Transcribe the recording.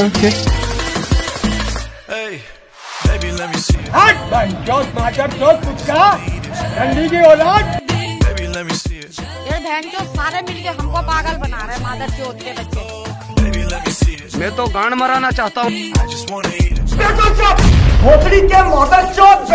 Okay. Hey, baby, let me see हाँ, it. बंजोत मादर चोत कुत्ता ठंडी की औलाद Baby, let me see it. ये बहन जो सारे मिलके हमको पागल बना रहे हैं मादर चौथ के बच्चे Baby, let me see it. मैं तो गांड मराना चाहता हूँ I just wanna eat it. के मादर चोत